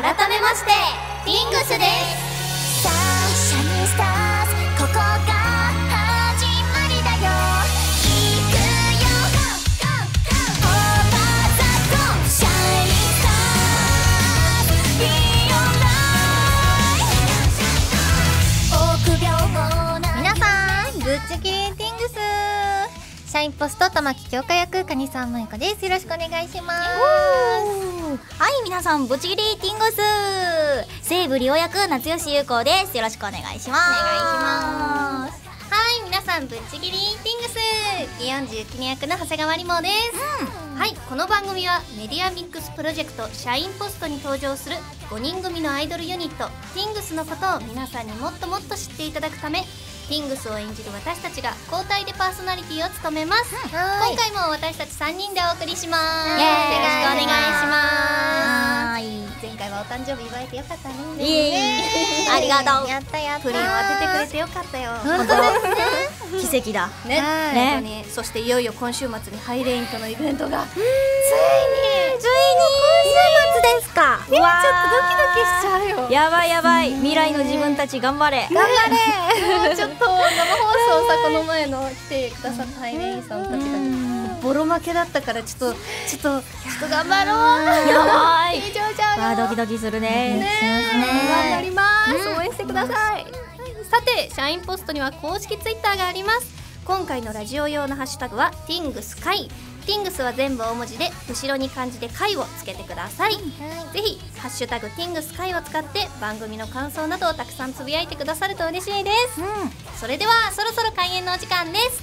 改めましてリングスです。シャインポスト玉木強化役カニさんまゆこです。よろしくお願いします。はい皆さんぶちぎりティングス。西武利用役夏吉優子です。よろしくお願いします。お願いしますはい皆さんぶっちぎりティングス。ギヨンジュキニ役の長谷川理もです、はいこの番組はメディアミックスプロジェクトシャインポストに登場する5人組のアイドルユニットティングスのことを皆さんにもっともっと知っていただくためティングスを演じる私たちが交代でパーソナリティを務めます、はい。今回も私たち3人でお送りします。よろしくお願いします。はい。前回はお誕生日祝えてよかったね。ありがとう。やったやプリンを当ててくれてよかったよ。本当ですね。奇跡だ。ね。はい。ね。本当に。そしていよいよ今週末にハイレインとのイベントが。ついににですか。ちょっとドキドキしちゃうよ。やばいやばい。未来の自分たち頑張れ。頑張れ。ちょっと生放送さこの前の来てくださったハイレインさんたちが。ボロ負けだったからちょっとちょっとちょっと頑張ろう。やばい。以上じゃわあドキドキするね。ね頑張ります、応援してください、さてシャインポストには公式ツイッターがあります。今回のラジオ用のハッシュタグはティングス会ティングスは全部大文字で後ろに漢字で会をつけてください、ぜひハッシュタグティングス会を使って番組の感想などをたくさんつぶやいてくださると嬉しいです、それではそろそろ開演のお時間です。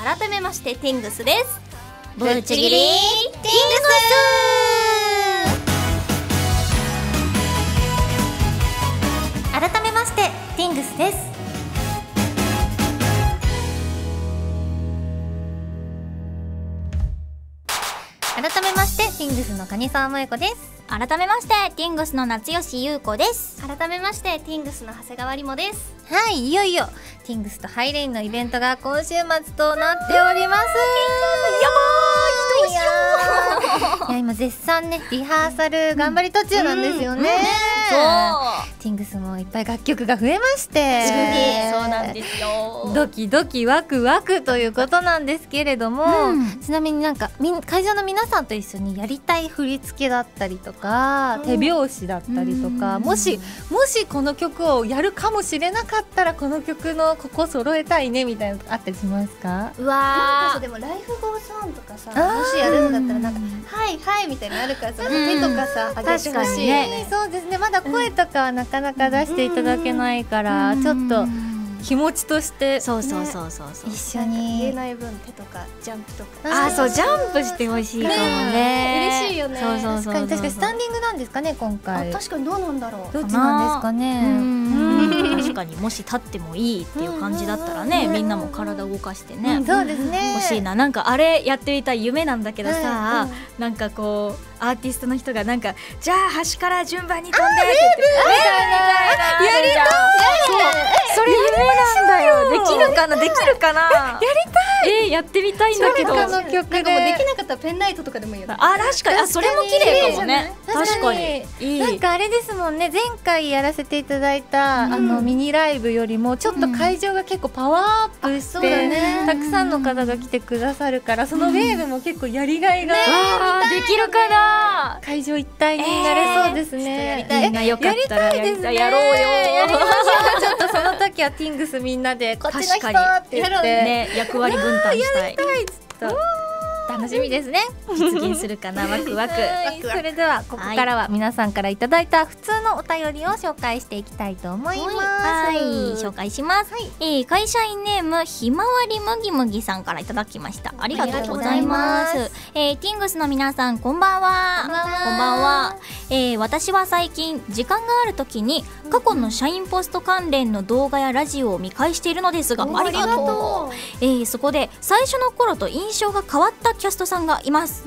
改めましてティングスです。ぶっちぎりティング改めましてティングスです改めましてティングスのカニさんまゆこです。ス改めましてティングスの夏吉優子です。改めましてティングスの長谷川りもです。はいいよいよティングスとハイレインのイベントが今週末となっております。やばいどうしよういや今絶賛ねリハーサル頑張り途中なんですよね、ティングスもいっぱい楽曲が増えまして。そうなんですよ。ドキドキワクワクということなんですけれども、ちなみになんかみん会場の皆さんと一緒にやりたい振り付けだったりとか、手拍子だったりとか、もしもしこの曲をやるかもしれなかったらこの曲のここ揃えたいねみたいなのあったりしますか？なんかうわさでも「ライフゴーゾーン」とかさもしやるんだったらなんか「はいはい」みたいなのあるからさ手とかさ上げてほしいそうですね。まだ声とかはなかなか出していただけないから、ちょっと気持ちとしてそうそうそうそうそう。一緒なんか言えにない分手とかジャンプとか。あーそうジャンプしてほしいかもね。嬉しいよね。そうそうそう確かに確かにスタンディングなんですかね今あ回確かにどうなんだろう。どっちなんですかね。確かにもし立ってもいいっていう感じだったらねみんなも体動かしてね。そうですね。欲しいな。なんかあれやってみたい夢なんだけどうん。さなんかこうアーティストの人がなんかじゃあ端から順番に飛んでって言ってやりたいそうそれ夢なんだよ。できるかな？できるかな？やりたい。えーやってみたいんだけど。他の曲でできなかったらペンライトとかでもいいよね。あ確かに。あそれも綺麗かもね。確かに。なんかあれですもんね。前回やらせていただいた、あのミニライブよりもちょっと会場が結構パワーアップして、たくさんの方が来てくださるからそのウェーブも結構やりがいが、できるかな？会場一体になれそうですね、みんなよかったらやりたいやろうよ。やりましょうちょっとその時はティングスみんなでこっちの人確かって言って、ね。役割分担したい楽しみですね実現するかな ワクワクはいそれではここからは皆さんからいただいた普通のお便りを紹介していきたいと思います。はい、紹介します。えー会社員ネームひまわりむぎむぎさんからいただきました。ありがとうございます。えーティングスの皆さんこんばんは。こんばんはえー私は最近時間がある時に過去の社員ポスト関連の動画やラジオを見返しているのですが、ありがとう。えーそこで最初の頃と印象が変わったキャストさんがいます。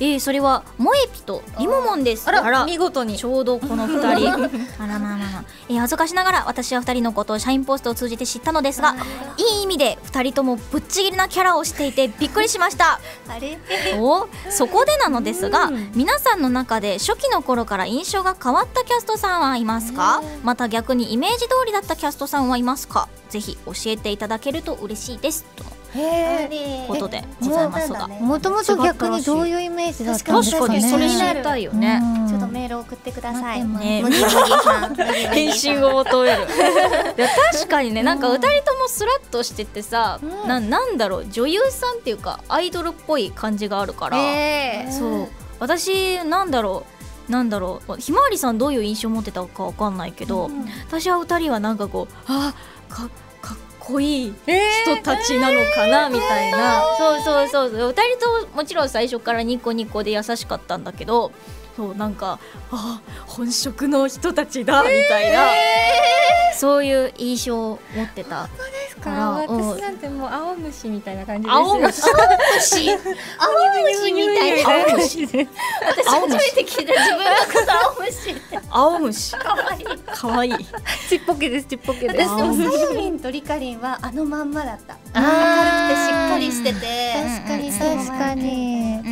えーそれは萌えぴとりももんです。あら見事に。ちょうどこの二人。あらまあまあまあ、えー恥ずかしながら私は二人のことを社員ポストを通じて知ったのですがいい意味で二人ともぶっちぎりなキャラをしていてびっくりしました。あれ？おそこでなのですが、皆さんの中で初期の頃頃から印象が変わったキャストさんはいますか？また逆にイメージ通りだったキャストさんはいますか？ぜひ教えていただけると嬉しいです。とことでございますが。えもともと逆にどういうイメージだったんですかね。確かにそれ知りたいよね。うん。ちょっとメール送ってください。返信を求める。いや確かにねなんか2人ともスラッとしててさ、うん。ななんだろう女優さんっていうかアイドルっぽい感じがあるから、ええそう。私なんだろうなんだろうひまわりさんどういう印象を持ってたかわかんないけど、私は2人はなんかこうあかこいい人たちなのかなみたいな、そうそうそうそう。2人ともちろん最初からニコニコで優しかったんだけどそうなんかあ本職の人たちだみたいな、そういう印象を持ってたからうん私なんてもう青虫みたいな感じですよ青虫虫。青虫みたいな。青虫私初めて聞いた自分のこと青虫って。青虫可愛い。かわいいちっぽけですちっぽけです私でもさゆみんとりかりんはあのまんまだった。明るくてしっかりしてて。確かにうん確かに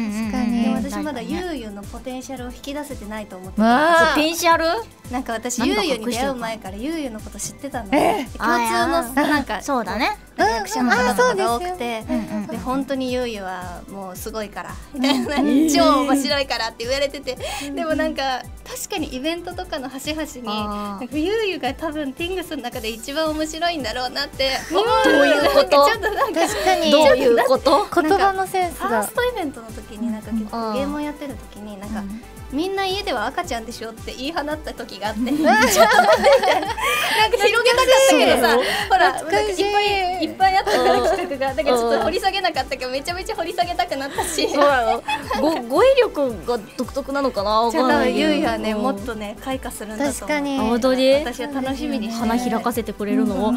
私まだゆうゆのポテンシャルを引き出せてないと思ってたポテンシャル？なんか私ゆうゆに隠してるか出会う前からゆうゆのこと知ってたの、え共通のなんかそうだね役者の方とかが多くて、で本当にゆうゆはもうすごいからみたいな、超面白いからって言われてて、でもなんか確かにイベントとかの端々になんかゆうゆが多分ティングスの中で一番面白いんだろうなってどういうこと？なんかちょっとなんか確かに。どういうこと？言葉のセンスが。ファーストイベントの時になんか結うん。構ゲームをやってる時になんか、みんな家では赤ちゃんでしょって言い放った時があって。ちょっと待ってなんか広げたかったけどさほらなんかいっぱいいっぱいあったから企画がだからちょっと掘り下げなかったけどめちゃめちゃ掘り下げたくなったし。そうなのご語彙力が独特なのかなわじゃあ多ゆうやはねもっとね開花するんだと思う。確かに。あ本当に。私は楽しみにして花開かせてくれるのを、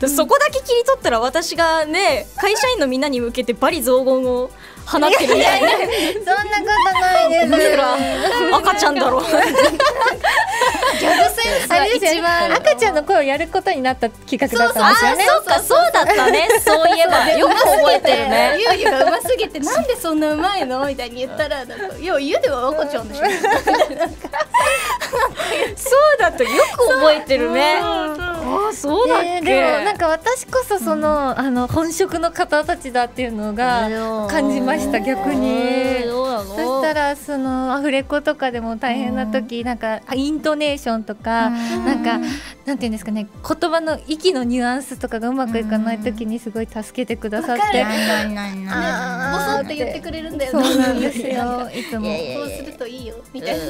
で そこだけ切り取ったら私がね会社員のみんなに向けてバリ雑言を放ってるみたい。なそんなことないです。赤ちゃんだろ ギャグセンスがあれですよね。一番。赤ちゃんの声をやることになった企画だったんあですよね。そうかそうだったね。そういえばよく覚えてる。ねゆうゆがうますぎてなんでそんなうまいのみたいに言ったらなんかいや家では赤ちゃんでしょそうだったよく覚えてるね。あそうだっけ、ねでもなんか私こそその,、あの本職の方たちだっていうのが感じました逆えーに。そしたらそのアフレコとかでも大変な時なんかイントネーションとかなんかなんていうんですかね言葉の息のニュアンスとかがうまくいかない時にすごい助けてくださってボソって言ってくれるんだよそうなんですよ。いつも。こうするといいよ。みたいな。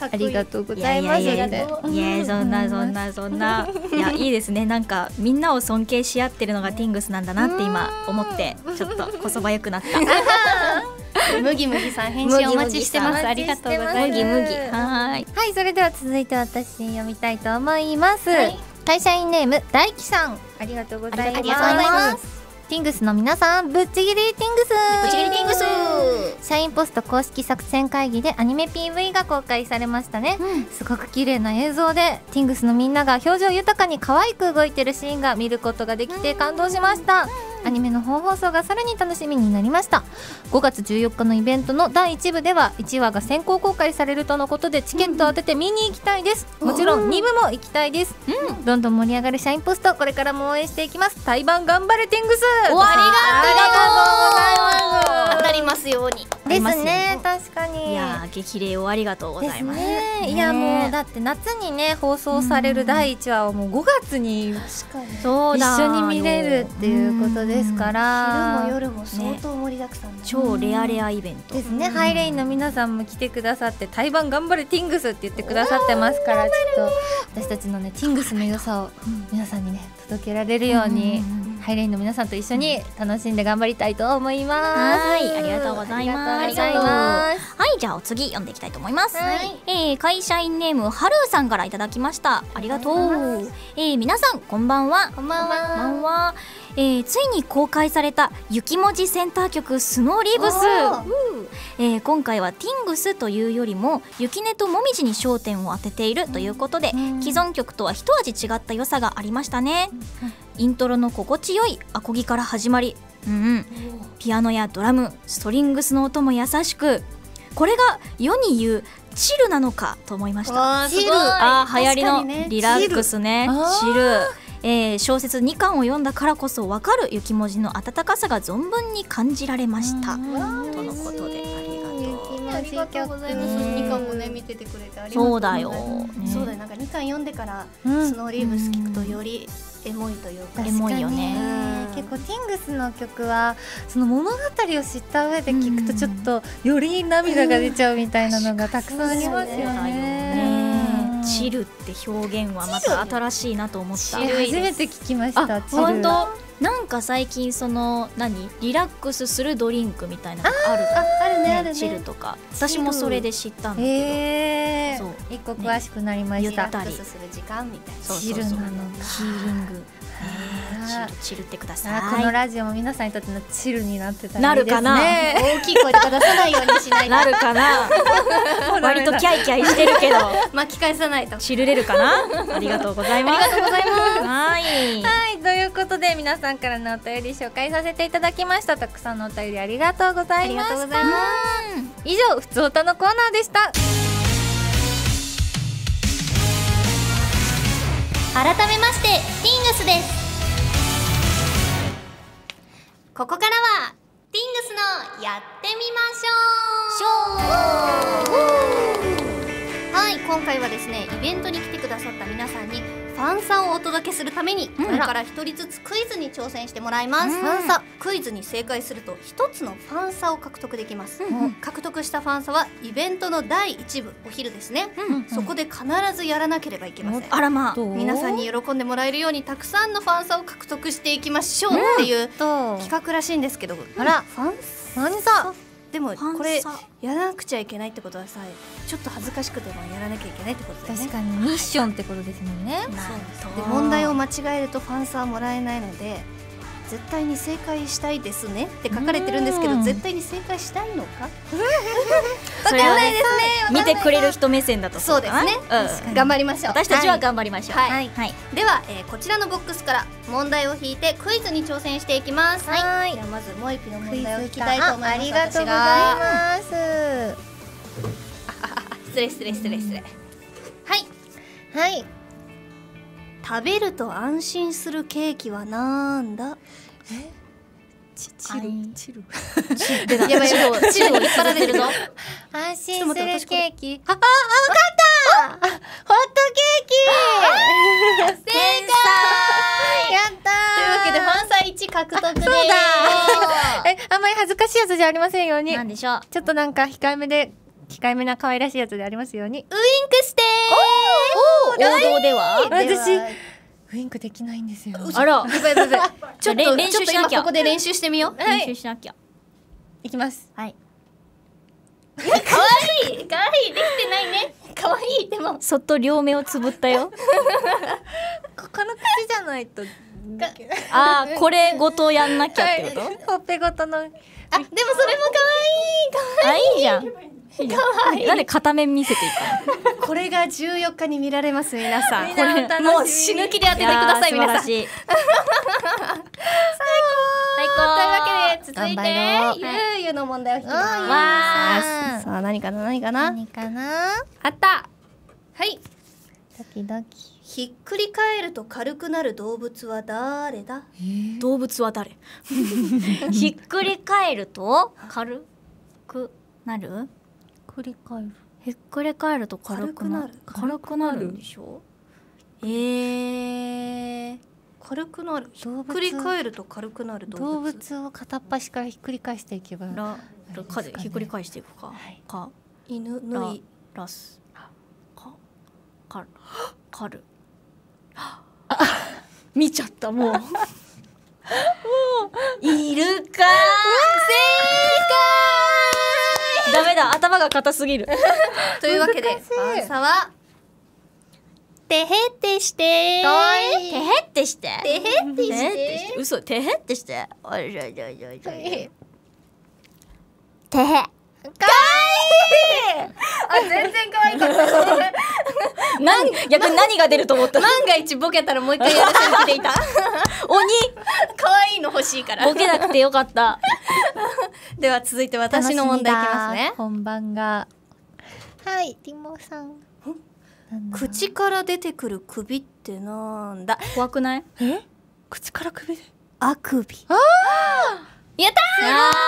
ありがとうございます。いやそん。なそんなそんな。いやいいですね。なんかみんなを尊敬し合ってるのがティングスなんだなって今思ってちょっとこそばよくなった 麦麦さん返信お待ちしてます。ありがとうございます。麦麦はーい。はいそれでは続いて私読みたいと思います、はい。会社員ネーム大輝さん。ありがとうございます。ティングスの皆さんぶっちぎりティングス。ぶっちぎりティングス。社員ポスト公式作戦会議でアニメ PV が公開されましたね、すごく綺麗な映像でティングスのみんなが表情豊かに可愛く動いてるシーンが見ることができて感動しました、アニメの本放送がさらに楽しみになりました。5月14日のイベントの第1部では1話が先行公開されるとのことでチケットを当てて見に行きたいです、もちろん2部も行きたいです、どんどん盛り上がる社員ポストこれからも応援していきます。対バン頑張れティングス。おありあ当たりますように。ですね。確かに。いやー激励をありがとうございます。ねね。いやもうだって夏にね放送される第1話はもう5月にそう一緒に見れるっていうことですから。昼も夜も相当盛りだくさんだ超レアレアイベント。ですね、ハイレインの皆さんも来てくださって対バン頑張れティングスって言ってくださってますからちょっと私たちのねティングスの良さを皆さんにね届けられるように、ハイレインの皆さんと一緒に楽しんで頑張りたいと思いますはいありがとうございます。はいじゃあお次読んでいきたいと思います、はい。えー会社員ネームはるーさんからいただきました。ありがとう。えー皆さんこんばんは。こんばんは。こんばんは。えーついに公開された雪文字センター曲スノーリー。ブスえー今回はティングスというよりも雪音ともみじに焦点を当てているということで、既存曲とは一味違った良さがありましたね、イントロの心地よいアコギから始まり、うんうん、ピアノやドラムストリングスの音も優しくこれが世に言うチルなのかと思いました。わーすごい。あー流行りのリラックスね。チル。チル。えー小説2巻を読んだからこそ分かる雪文字の温かさが存分に感じられました。とのことで。ありがとう。ございます。ね二巻もね見ててくれてありがとう。そうだよ。ねそうだよ。なんか二巻読んでからうん。スノーリーブス聞くとよりエモいというか。エモいよね。結構ティングスの曲はその物語を知った上で聞くとちょっとより涙が出ちゃうみたいなのがたくさんありますよね。ねチルって表現はまた新しいなと思った。え初めて聞きました。本当？なんか最近その何？リラックスするドリンクみたいなのがあるああるねあるね。チルとか。私もそれで知ったんだけど、そう。一個詳しくなりました。ゆったり。する時間みたいな。そう。チルなのか。ヒーリング、チルチルってくだあさこのいラジオも皆さんにとってのチルになってたらいいですね。なるかな？大きい声とか出さないようにしないと。なるかな？割とキャイキャイしてるけど 巻き返さないと。チルれるかな？ありがとうございますありがとうございますはいはい、ということで皆さんからのお便り紹介させていただきました。たくさんのお便りありがとうございました。以上、ふつおたのコーナーでした。改めましてティングスです。ここからはティングスのやってみましょう。はい今回はですねイベントに来てくださった皆さんにファンサをお届けするためにこれから一人ずつクイズに挑戦してもらいます、うん。ファンサ。クイズに正解すると一つのファンサを獲得できます、獲得したファンサはイベントの第1部お昼ですね、そこで必ずやらなければいけません。あらまあ。皆さんに喜んでもらえるようにたくさんのファンサを獲得していきましょうっていうと、企画らしいんですけど、あら。ファンサ。でもこれやらなくちゃいけないってことはさちょっと恥ずかしくてもやらなきゃいけないってことだよね。確かにミッションってことですもんね。なんとで問題を間違えるとファンサはもらえないので絶対に正解したいですねって書かれてるんですけどうん。絶対に正解したいのか？それはね見てくれる人目線だとそうですね。うん。頑張りましょう。私たちは頑張りましょう。はい。はい。では、えーこちらのボックスから問題を引いてクイズに挑戦していきます。はい。ではまず萌木のクイズ問題を引きたいと思います。あありがとうございます。失礼失礼失礼失礼はいはい。食べると安心するケーキはなんだ？チチルチル。出たやばいチルをチルを引っ張られてるぞ安心するケーキ。あ、あ、わかった。ホットケーキ。正解。やったー。というわけでファンサ1獲得ですそうだえ、あんまり恥ずかしいやつじゃありませんように。なんでしょうちょっとなんか控えめで控えめな可愛らしいやつでありますように。ウインクして王道では？私ウインクできないんですよ。あらやばいやばいやばいちょっと練練習しなきゃ。今ここで練習してみよう。練習しなきゃ。いきます。はい。かわいいかわいいできてないね。かわいいでも。そっと両目をつぶったよ。ここの口じゃないと。あーこれごとやんなきゃってこと？ほっぺごとの。あでもそれもかわいいかわあいいじゃんいいじゃんなんで片面見せていったの？これが14日に見られます皆さん。みんなお楽しみにもう死ぬ気で当ててください皆さん。素晴らしい。最高。というわけで続いてゆう。ゆの問題を引きます。わさあ何かな何かな？何かな？あった。はい。ドキドキ。ひっくり返ると軽くなる動物は誰だ？動物は誰？ひっくり返ると軽くなる？繰り返る。ひっくり返ると軽くなる。軽くなる？んでしょ？えー、軽くなる。ひっくり返ると軽くなる動物？動物を片っ端からひっくり返していけば。ララひっくり返していくか、はい。か。犬ラぬいラス。か。かかる。見ちゃった もう。いるかダメだ頭が硬すぎる。というわけで難しい。ファンサはてへってして。かわいい。てへってして。てへってししてて。嘘てへってして。おいおいおいおいおい。てへあ全然可愛かった。なん 逆に何が出ると思った？万が一ボケたらもう一回やらせに来ていた 鬼。可愛いの欲しいから。ボケなくてよかった。では続いて私の問題いきますね。本番が。はいティモさん。口から出てくる首ってなんだ？怖くない？え？口から首で。あくびやったー！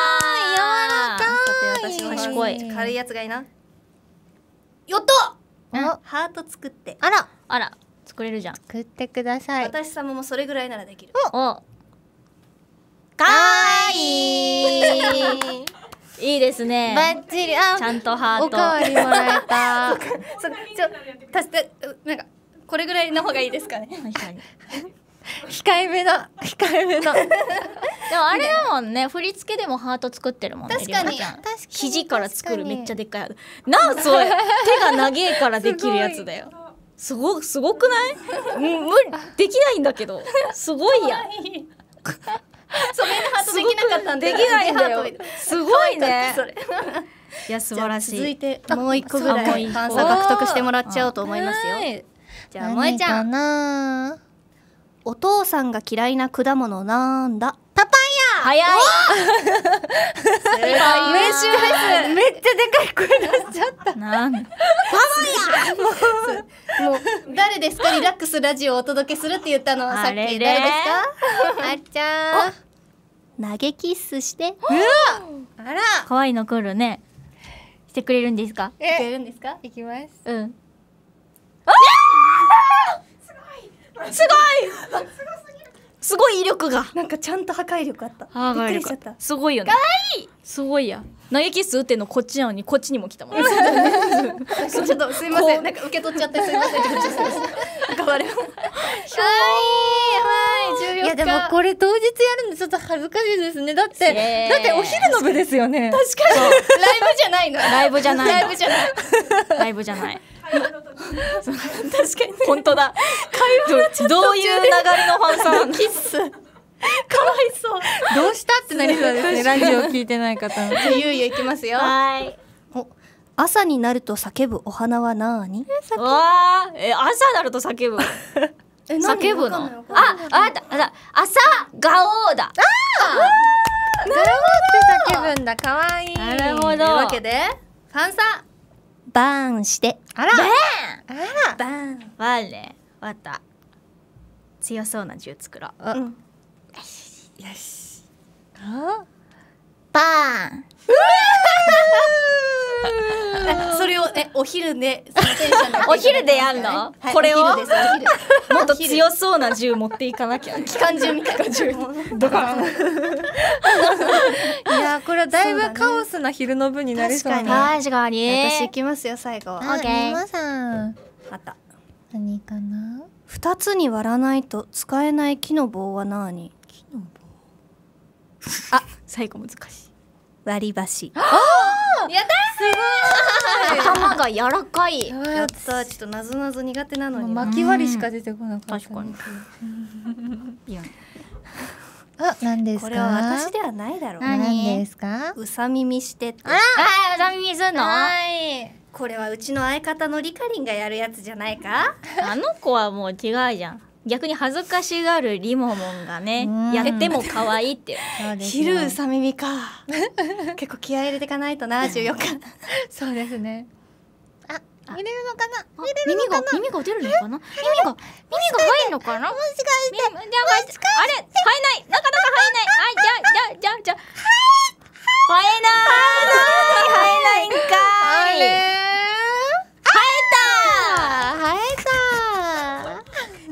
さて私も賢い。軽いやつがいいな。やったあハート作って。あら。あら作れるじゃん。作ってください。私様もそれぐらいならできる。お。かわい。いいいですね。バッチリ。あちゃんとハート。おかわりもらえた。そちょ足してうなんかこれぐらいの方がいいですかね。確かに控えめな控えめな。でもあれだもんね。振り付けでもハート作ってるもんね。確かに。肘から作るめっちゃでっかい。なんそれ。手が長えからできるやつだよ。すごすごくない？うん無理できないんだけど。すごいや。そうみんなハートできなかったんでできないんだよ。すごいね。いや素晴らしい。続いてもう一個ぐらいファンサ獲得してもらっちゃおうと思いますよ。はい。じゃあ萌えちゃん。何かなお父さんが嫌いな果物なんだ。早い。正解練習ですめっちゃでかい声出しちゃった。なんもう誰ですか？リラックスラジオをお届けするって言ったのはさっき。誰ですか？あっちゃん。投げキッスして。あら。可愛いの来るね。してくれるんですか？くれるんですか？いきます。うんすごい。威力が。なんかちゃんと破壊力あった。あびっくりしちゃった。すごいよね。かわいい。すごいや。投げキッス打ってんのこっちなのにこっちにも来たもん。ちょっとすいません。なんか受け取っちゃってすいません。頑張れはいはい14いやでもこれ当日やるのちょっと恥ずかしいですね。だってえーだってお昼の部ですよね。確かライブじゃないの。ライブじゃないライブじゃない。ライブじゃない確かに本当だ。どどういう流れのファンさん？キッス。かわいそう。どうしたってなりそうですねラジオ聞いてない方のじゃあゆうゆういきますよ。はい。お朝になると叫ぶお花はなーに？わあえ朝なると叫ぶ？え叫ぶの？ああだ。あだ朝顔だ叫ぶんだ。かわいい。なるほど。というわけでファンさんバーンして。あら。あら。バーンわねわた。強そうな銃作ろう。うん。あバーン。あそれをえお昼でお昼でやんの？はい。これを？もっと強そうな銃持っていかなきゃ。機関銃みたいな銃。ドカン。いやこれはだいぶカオスな昼の部になりそうな確かに。私行きますよ最後あオッケー皆さん。あった。何かな？二つに割らないと使えない木の棒は何？最後難しい割り箸。頭が柔らかい。やったちょっとなぞなぞ苦手なのに。な巻き割りしか出てこなかった。確かに。いや。あ何ですか？これは私ではないだろう。何？何ですか？うさ耳してって。あー！ダミすんの？はい。これはうちの相方のリカリンがやるやつじゃないか？あの子はもう違うじゃん逆に恥ずかしがるリモモンがねうん。やっても可愛いって昼う。さ耳か。結構気合い入れていかないとな14日そうですね。あ入れるのかな？耳が耳が出るのかな？耳が耳が入るのかな？もしかしてじゃああれ入んない。なかなか入んない。あじゃあじゃあじゃあじゃあ。入えない。入えない。んかい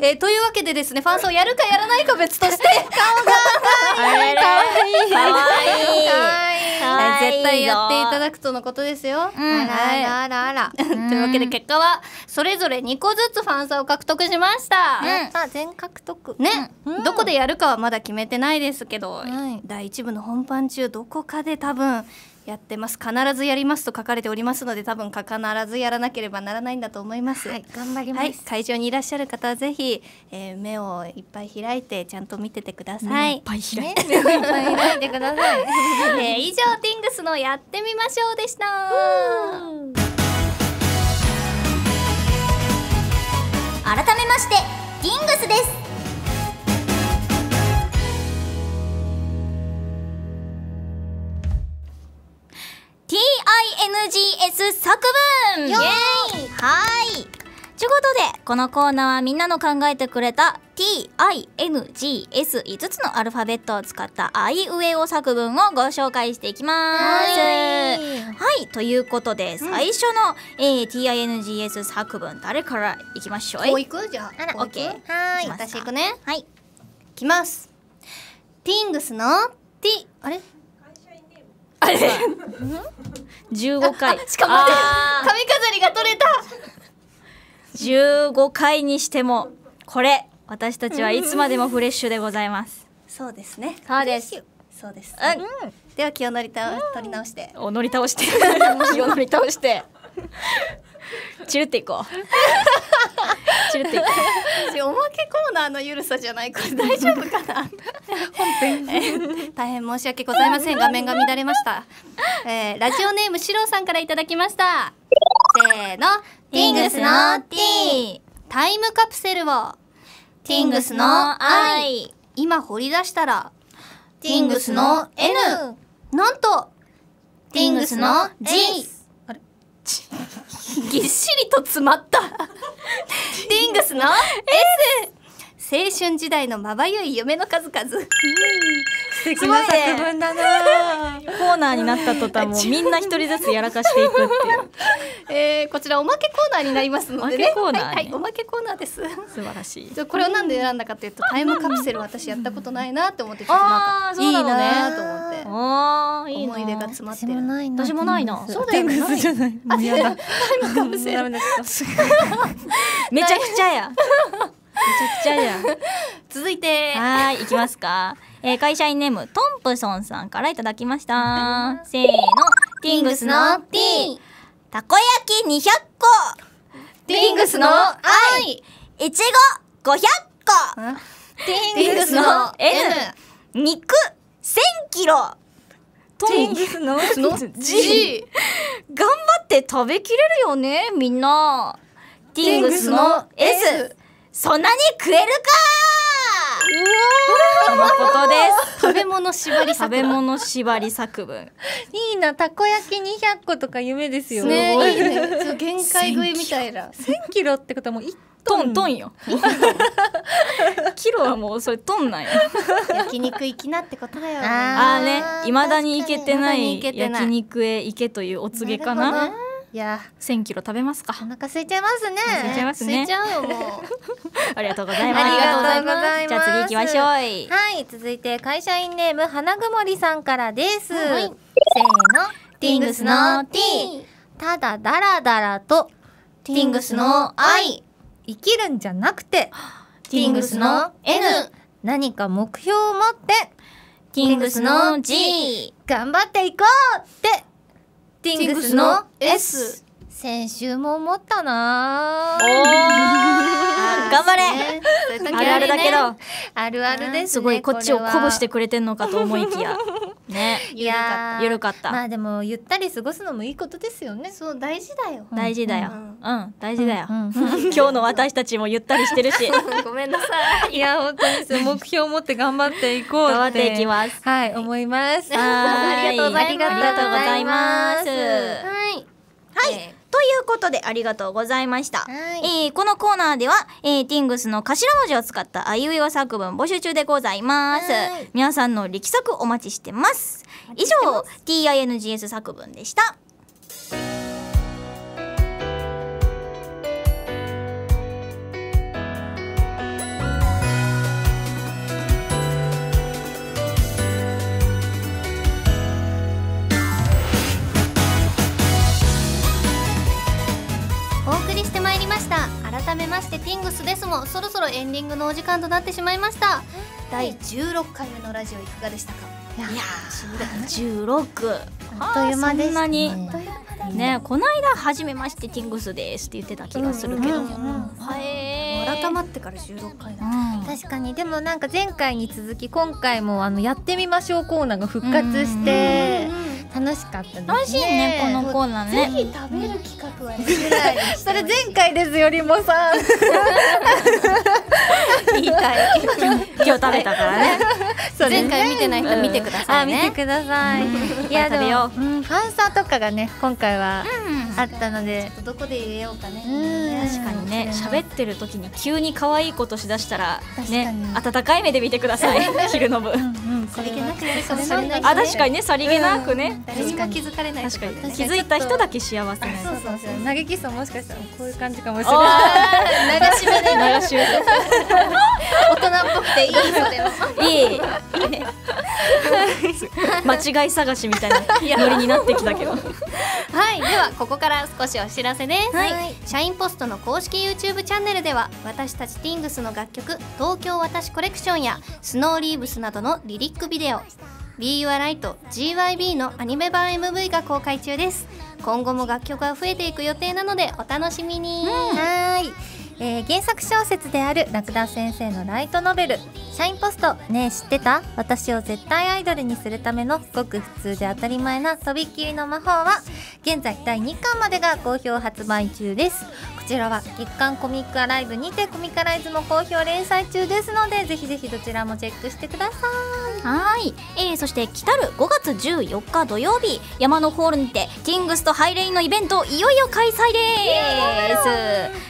えーというわけでですねファンソーやるかやらないか別としてあれれかわい。いかわいい。はい絶対やっていただくとのことですよ、うんはいあらあらというわけで結果はそれぞれ2個ずつファンサを獲得しました、やった全獲得。ね、うん。どこでやるかはまだ決めてないですけど、はい。第1部の本番中どこかで多分やってます必ずやりますと書かれておりますので多分必ずやらなければならないんだと思います。はい頑張りはい、会場にいらっしゃる方はぜひ、えー目をいっぱい開いてちゃんと見ててください。ぱい開ね目をいっぱい開いてください えー以上ティングスのやってみましょうでした。改めましてティングスです INGS 作文イエーイはいということでこのコーナーはみんなの考えてくれた TINGS5 つのアルファベットを使ったあいうえお作文をご紹介していきます。はい、ということで最初の、うん、TINGS 作文誰からいきましょう？こういく？じゃあ。オッケー。はい私いくね。はい。きます。ティングスの？T あれ？あれ？15回。しかも髪飾りが取れた。ー15回にしてもこれ私たちはいつまでもフレッシュでございます。そうですね。そうです。そうです、うん。では気を乗りた取り直して。お乗り倒して。気を乗り倒して チルっていこう。チルっていこ私おまけコーナーのゆるさじゃないこれ大丈夫かな？大変申し訳ございません。画面が乱れました、えー、ラジオネームしろうさんからいただきました。せーの。うティングスの T タイムカプセルを。ティングスの I 今掘り出したら。ティングスの N なんと。ティングスの G ぎっしりと詰まった。ディングスの S 青春時代のまばゆい夢の数々。素敵な作文だな。コーナーになった途端もう みんな一人ずつやらかしていくっていう。えー、こちらおまけコーナーになりますのでね。おまけコーナーね。はい、はい、おまけコーナーです。素晴らしい。じゃあこれをなんで選んだかというとタイムカプセル私やったことないなって思ってちょっとなんかいいなと思って。あーいいな思い出が詰まって私る私もないな。そうだよね。じゃない。もうやだ。タイムカプセル。めちゃくちゃや。めちゃくちゃや。続いて。はーい、いきますか。えー、会社員ネームトンプソンさんからいただきました。せーの、ティングスの T、たこ焼き200個、ティングスの I いちご500個、ティングスの N 肉1000キロ。トティンングスのの G 頑張って食べきれるよね、みんな。ティングスの S、そんなに食えるかとのことです。食べ物縛り食べ物縛り作文。いいなたこ焼き200個とか夢ですよねすごいいいね限界食いみたいな 1000キロってことはもう1トントンよ。キロはもうそれトンなんよ。焼肉行きなってことだよああーね、未だに行けてな未だにい行けてない焼肉へ行けというお告げかな。いや。1000キロ食べますか？お腹空いちゃいますね。空いちゃいますね。ありがとうございます。ありがとうございます。じゃあ次行きましょう。はい。はい続いて会社員ネーム花曇りさんからです、はい。せーの。ティングスの T ただだらだらとティングスの I 生きるんじゃなくてティングスの N 何か目標を持ってティングスの G。頑張っていこうってテティングスの S 先週も思ったな。お頑張れ。ね。あるあるだけど、あるあるですねすごいこっちを鼓舞してくれてんのかと思いきや。ね。いやーゆるかった。まあでもゆったり過ごすのもいいことですよねそう大事だよ大事だよ。ううんん、大事だよ。うん 今日の私たちもゆったりしてるし。ごめんなさいいや本当ですよ目標を持って頑張っていこうって頑張っていきます。はい思いますはーい ありがとうございますありがとうございます。はいはい、ということでありがとうございました。はいえーこのコーナーでは、えー、ティングスの頭文字を使ったあいうえお作文募集中でございます。はい皆さんの力作お待ちしてます。以上、TINGS 作文でした。改めましてティングスですもそろそろエンディングのお時間となってしまいました。第16回目のラジオいかがでしたか？いやー、16。あっという間ですね。この間初めましてティングスですって言ってた気がするけど。も。はい。改まってから16回だ。うん。確かに。でもなんか前回に続き今回もあのやってみましょうコーナーが復活して楽しかったですね。楽しいね、このコーナーね。ぜひ食べる企画はレギュラーに。し てそれ前回ですよりもさ 言いたい。今日食べたから ね。前回見てない人見てくださいね。あ見てください。いやでも、う。ん、ファンサーとかがね今回はあったので、どこで入れようかね。うん。確かにね。喋ってる時に急に可愛いことしだしたらね温かい目で見てください。昼の部。うんうん、さりげなくやるかもしそれあ確かにねさりげなくね。誰にも気づかれない確かに。気づいた人だけ幸せなそうそうそう。投げキスももしかしたらこういう感じかもしれおない。ー。流し目で流し目大人っぽくていい。それもいい。間違い探しみたいなノリになってきたけどはい。ではここから少しお知らせです、はい。シャインポストの公式 YouTube チャンネルでは私たちティングスの楽曲「東京私コレクション」や「スノーリーブス」などのリリックビデオ「Be Your Light GYB」のアニメ版 MV が公開中です。今後も楽曲が増えていく予定なのでお楽しみに、はーい、えー原作小説であるラクダ先生のライトノベル「シャインポスト。ねえ知ってた？私を絶対アイドルにするためのごく普通で当たり前なとびっきりの魔法」は。現在第2巻までが好評発売中です。こちらは月刊コミックアライブにてコミカライズも好評連載中ですのでぜひぜひどちらもチェックしてください。はい、えー、そして来たる5月14日土曜日。山のホールにてキングスとハイレインのイベントいよいよ開催です。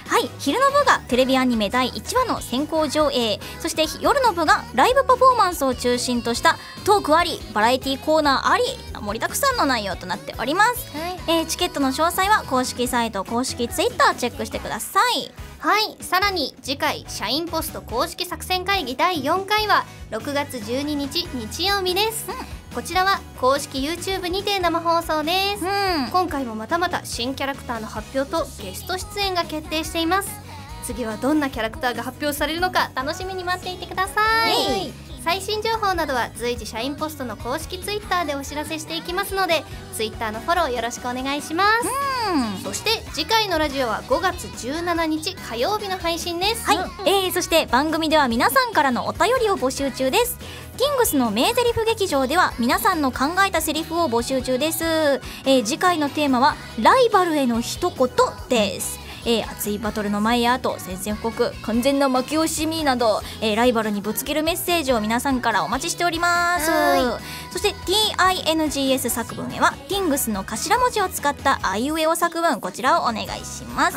はい。昼の部がテレビアニメ第1話の先行上映。そして夜の部がライブパフォーマンスを中心としたトークありバラエティコーナーあり盛りだくさんの内容となっております、えーチケットの詳細は公式サイト公式ツイッターチェックしてくださいはいさらに次回シャインポスト公式作戦会議第4回は6月12日日曜日です、こちらは公式 YouTube にて生放送です、うん。今回もまたまた新キャラクターの発表とゲスト出演が決定しています。次はどんなキャラクターが発表されるのか楽しみに待っていてください最新情報などは随時シャインポストの公式 Twitter でお知らせしていきますので Twitter のフォローよろしくお願いします、そして次回のラジオは5月17日火曜日の配信です。はい、えー、そして番組では皆さんからのお便りを募集中です。キングスの名台詞劇場では皆さんの考えたセリフを募集中です、えー、次回のテーマはライバルへの一言ですえー、熱いバトルの前や後宣戦布告完全な負け惜しみなど、えー、ライバルにぶつけるメッセージを皆さんからお待ちしております。そして TINGS 作文へは TINGS の頭文字を使ったあいうえお作文こちらをお願いします、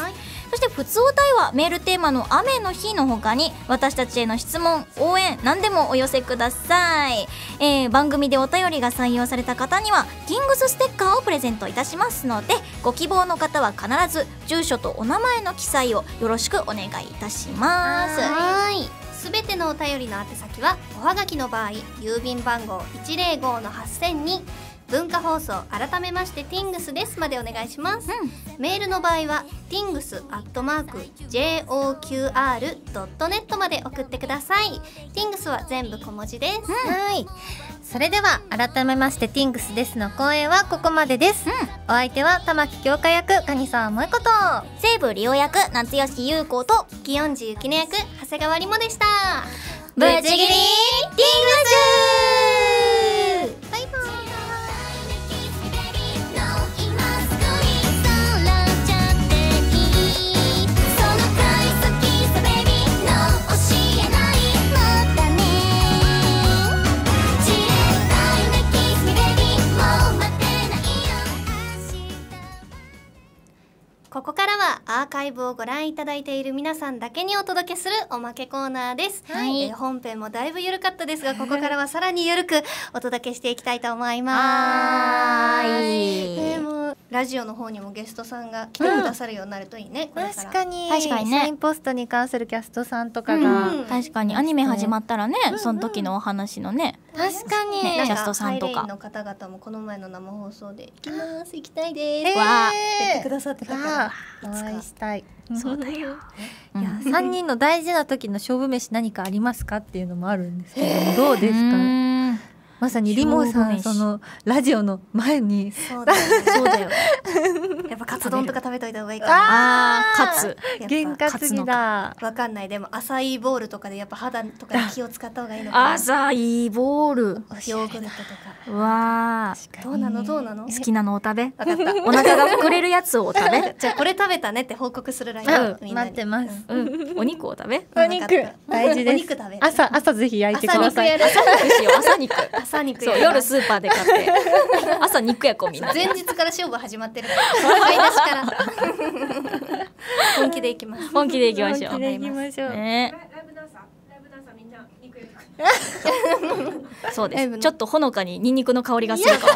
そして普通お題はメールテーマの雨の日の他に私たちへの質問応援何でもお寄せください、えー番組でお便りが採用された方にはキングスステッカーをプレゼントいたしますのでご希望の方は必ず住所とお名前の記載をよろしくお願いいたしますはい。すべてのお便りの宛先はおはがきの場合郵便番号105の8000に文化放送改めましてティングスですまでお願いします、メールの場合はティングスアットマーク JOQR.net まで送ってください。ティングスは全部小文字です、はい。それでは改めましてティングスですの公演はここまでです、お相手は玉木京香役蟹沢萌子と。西武利用役夏吉優子と祇園寺ゆきね役長谷川りもでした。ぶちぎりティングスここからはアーカイブをご覧いただいている皆さんだけにお届けするおまけコーナーです、はい。えー本編もだいぶ緩かったですが ここからはさらに緩くお届けしていきたいと思いますラジオの方にもゲストさんが来てくださるようになるといいね、これから。確かに。確かにね。シャインポストに関するキャストさんとかが、うん。確かに。アニメ始まったらね、その時のお話のね。確かに、ねキャストさんとか。ハイレインの方々もこの前の生放送で「行きます行きたいです」えー。わあ言ってくださってたから。お会いしたい。そうだよ、いや3人の大事な時の勝負飯何かありますかっていうのもあるんですけどどうですかまさにリモさんそのラジオの前に。そうだよ。ねそうだよ。やっぱカツ丼とか食べといた方がいいかな。あーカツ。やっぱ験担ぎだ。わかんない。でもアサイーボールとかでやっぱ肌とかに気を使った方がいいのかな。朝いいボール。ヨーグルトとか。うわー。どうなの？どうなの？好きなのを食べ？わかった。お腹が膨れるやつを食べ？じゃあこれ食べたねって報告するライン、うん。待ってます。うん。お肉を食べ？うんお肉。大事です。お肉食べ。る朝朝ぜひ焼いてください。朝肉やる。朝肉しよ。う朝肉朝肉そう夜スーパーで買って。朝肉焼こうみんな。で前日から勝負始まってるから。買い出しから。本気でいきます本気でいきましょう。本気でいきましょうねそうライブのです。ちょっとほのかにニンニクの香りがするかも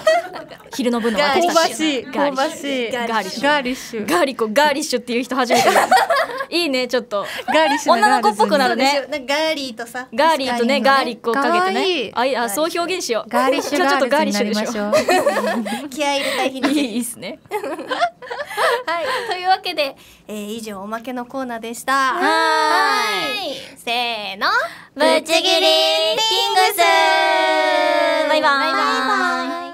昼の部の私たち。香ばしい。ガーリッシュ。香ばしい。ガーリッシュ。ガーリッシュ。ガーリコガーリッシュっていう人初めて。いいねちょっと。ガーリッシュな女の子っぽくなるね。ガーリーとさ。ガーリーとねガーリックをかけてね。いあいあそう表現しよう。ガーリッシュガ今日ちょっとガーリッシュでしょりましょう。気合い入れたい日にいいいいっすね。はい。というわけで、えー、以上おまけのコーナーでした。はーい。せーの。ぶっちぎりングス。バイバイ。バイバイ